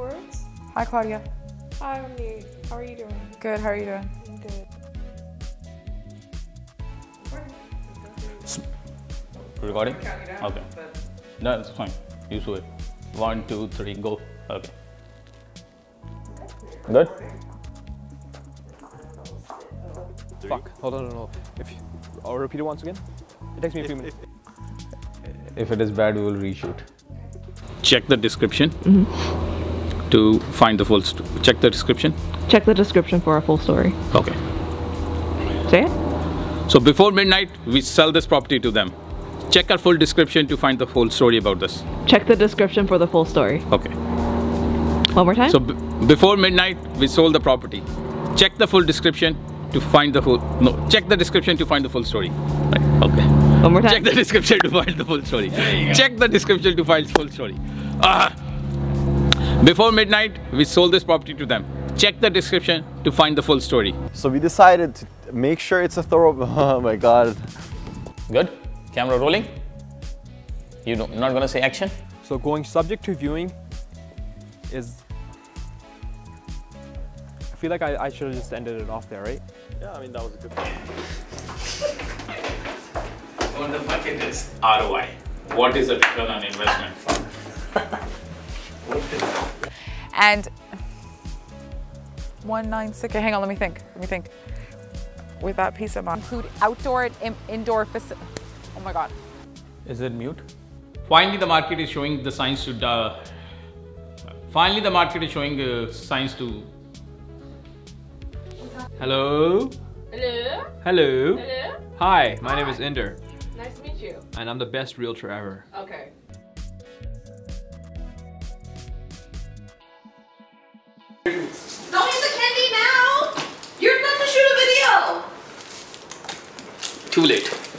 words. Hi, Claudia. Hi, Wendy. How are you doing? Good. How are you doing? I'm good. Recording? Okay. No, it's fine. You do it. One, two, three, go. Okay. Good? Fuck. Hold on, no, no. If you, I'll repeat it once again. It takes me a few minutes. If it is bad, we will reshoot. Check the description mm-hmm. To find the full. St- check the description. Check the description for a full story. Okay. Say it. So before midnight, we sell this property to them. Check our full description to find the whole story about this. Check the description for the full story. Okay. One more time. So b- before midnight, we sold the property. Check the full description to find the whole. No, check the description to find the full story. Right. Okay. One more time. Check the description to find the full story. Check the description to find the full story. Ah. Before midnight, we sold this property to them. Check the description to find the full story. So we decided to make sure it's a thorough. Oh my god. Good. Camera rolling. You don't, not gonna say action. So going subject to viewing is. I feel like I, I should have just ended it off there, right? Yeah, I mean that was a good. one. What the bucket is ROI. What is a return on investment fund? And one nine six. Okay, hang on. Let me think. Let me think. With that peace of mind, include outdoor and in- indoor facility. Oh my god. Is it mute? Finally, the market is showing the signs to. Uh, finally, the market is showing uh, signs to. Hello. Hello? Hello. Hello? Hi, my name is Inder, Nice to meet you. and I'm the best realtor ever. Okay. accumulate.